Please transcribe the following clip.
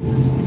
you